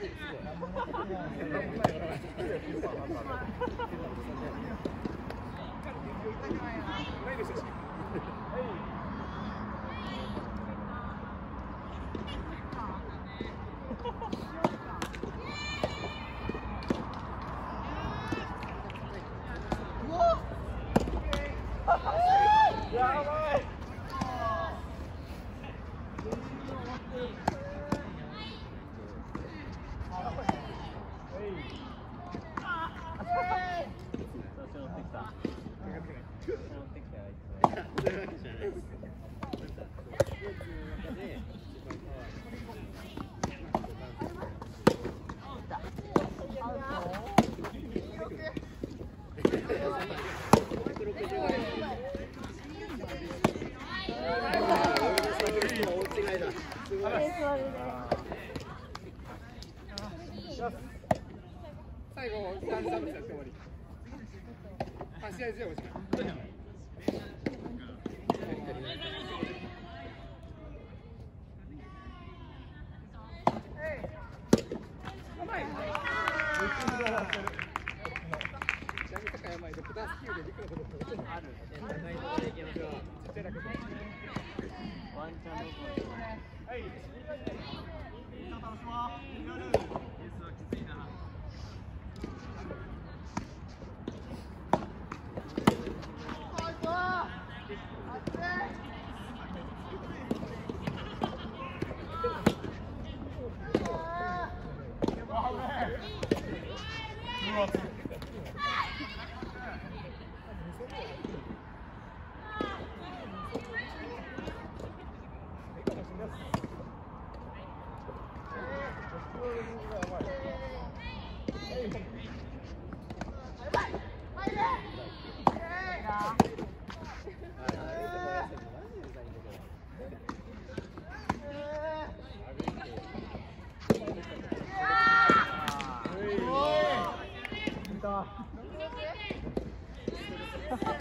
Hey! Oh, man. ます。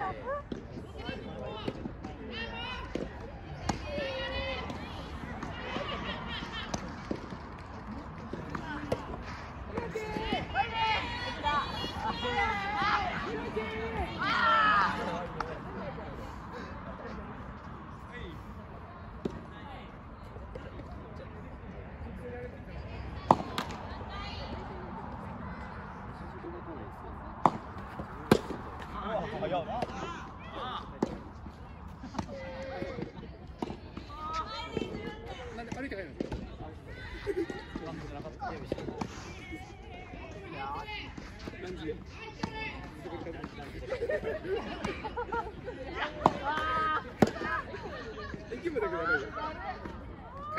Papa? 歩帰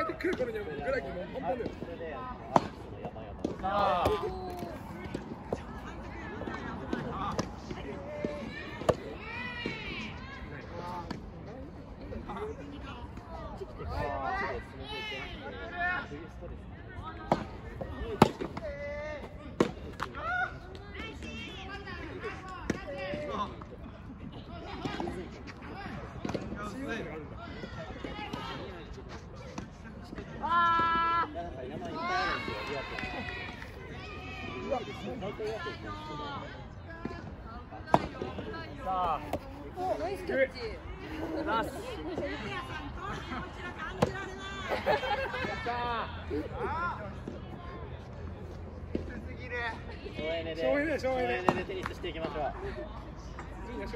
ってくる頃にはもうぐらいもうだよ。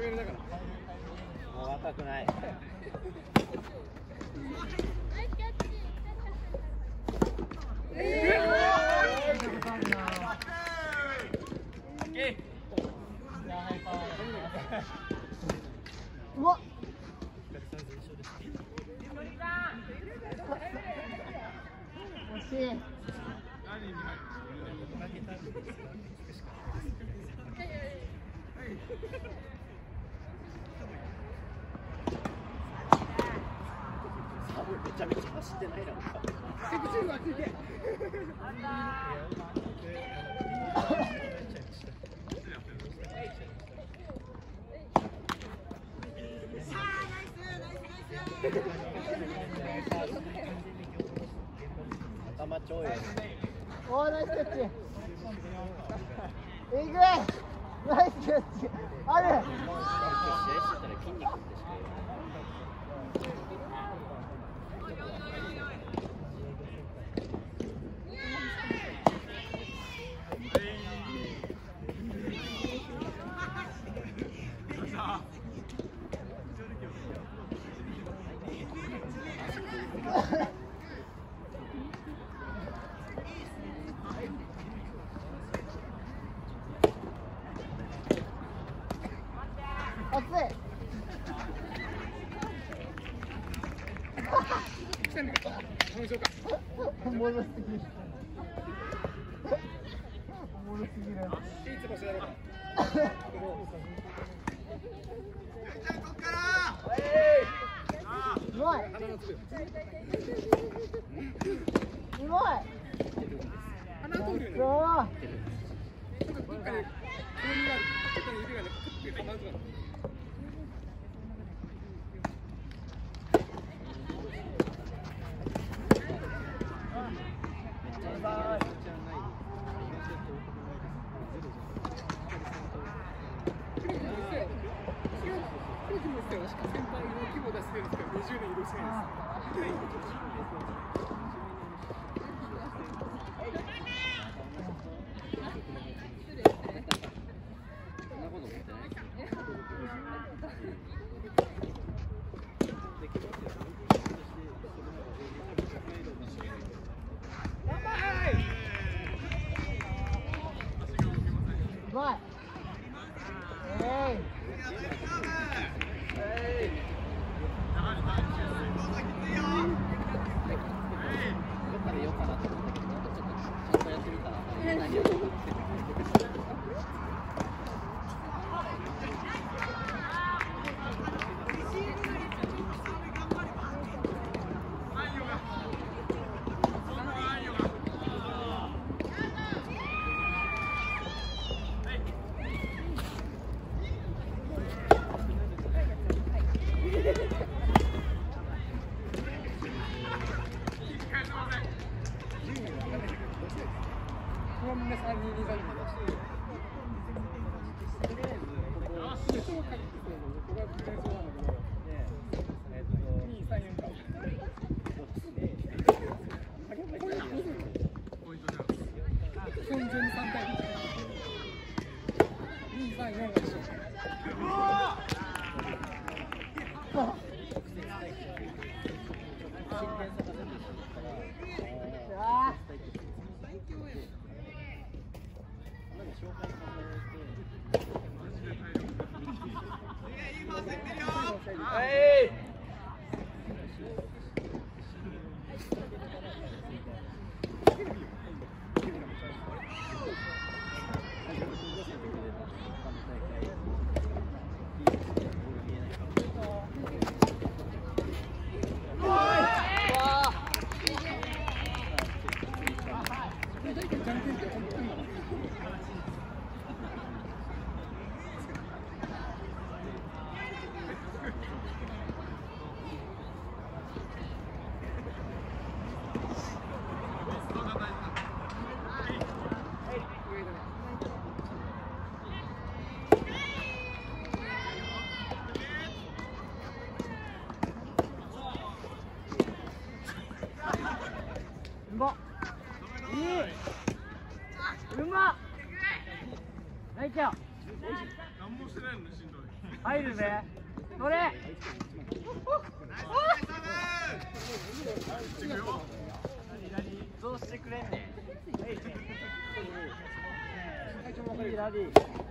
みんな省エネだからもう若くない。うわ惜しいちゃめちゃ走ってないなんか。結構チーはついて。おーナイスキャッチいくナイスキャッチある試合してたら筋肉ってしか熱い来たんだけど楽しそうかおもろすぎるおもろすぎるいつもそうやろうかうまい鼻の粒ようまい。鼻通るよね。うわちょっとどっかでくるみがある。ちょっと指がねクッて鼻の粒がけよ。何もしてないのしんどい入るぜそれどうしてくれんねんいいラリー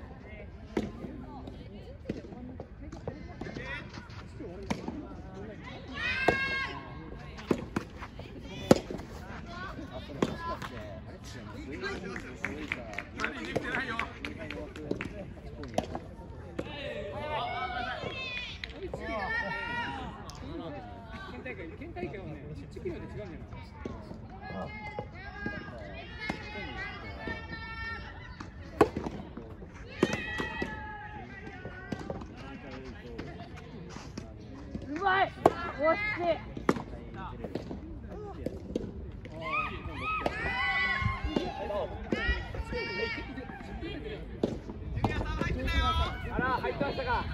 県大会県大会はね地区によって違うんだよなうまい惜しいあら入ってましたか？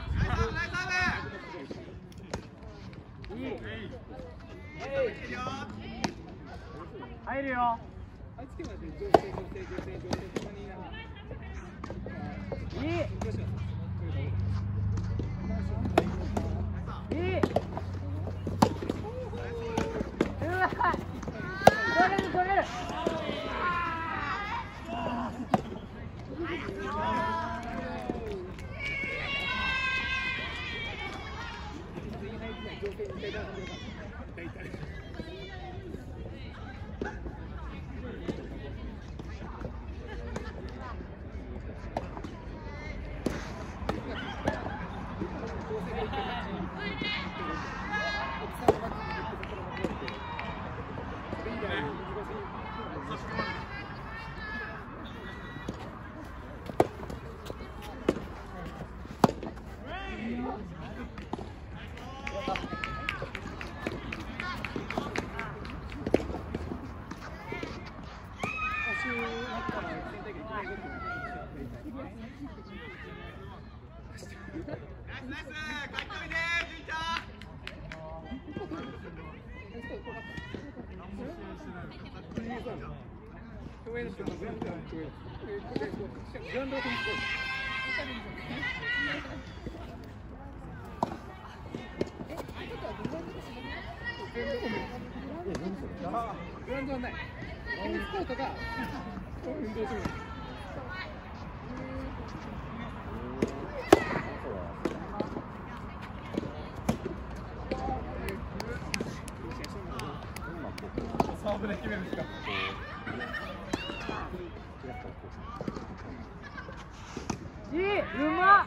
入るよあいつけまで上性上性上性上性たまにないいどうしよういいうまい取れる取れるグラウンドはない。運動するサーブで決めるんですかいいうまっ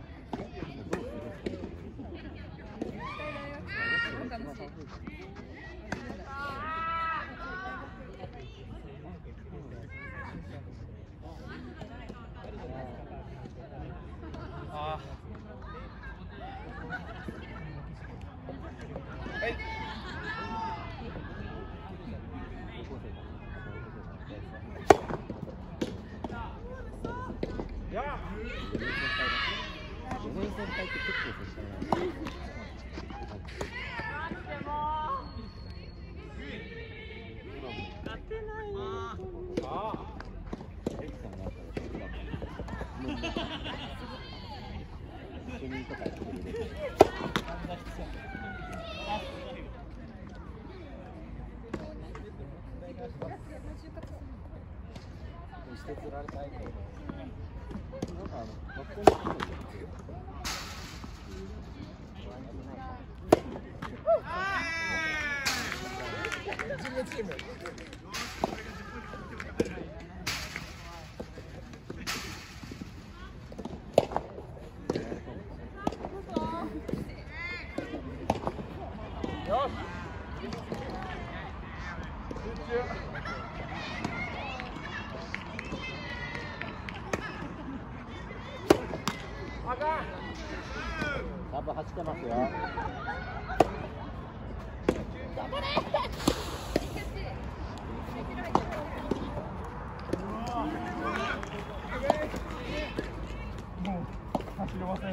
サーブ走ってますよ。もう走れません。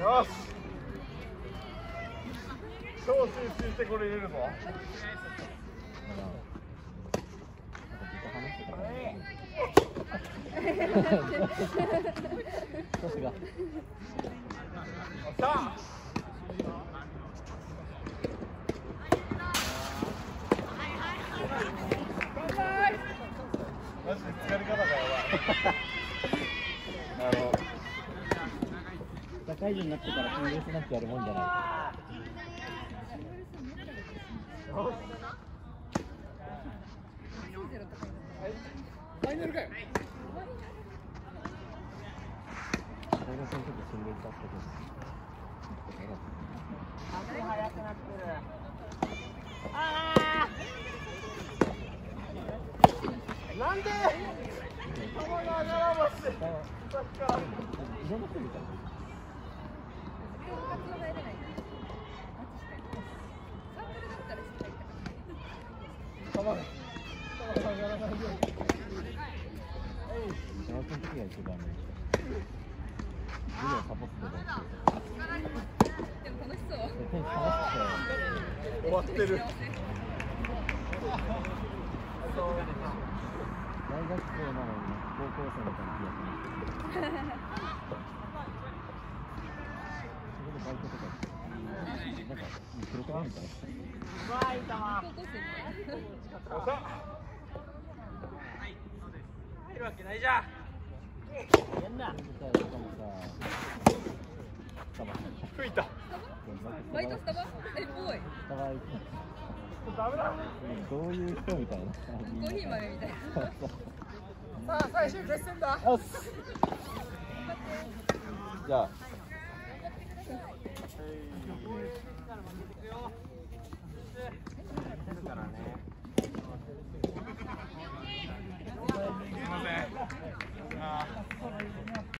よし。超集中してこれ入れるぞ。年がさあマジで疲れ方がやばいあの社会人になってからシングルスナックやるもんじゃなファイナルかよい大学の時シングルスだったってるなんで球が上がらましてさっきからいろんなんで？終わってる。大学生なのに。高校生みたいな気がす。るそれでバイトとかしてなんかプログラムみたいな高校生みたいな。よっしゃ入るわけないじゃんやんな吹いたバイトスタバえ、ボーイ。スタバ行ってダメだどういう人みたいなコーヒー豆みたいな。そうそうさあ最終決戦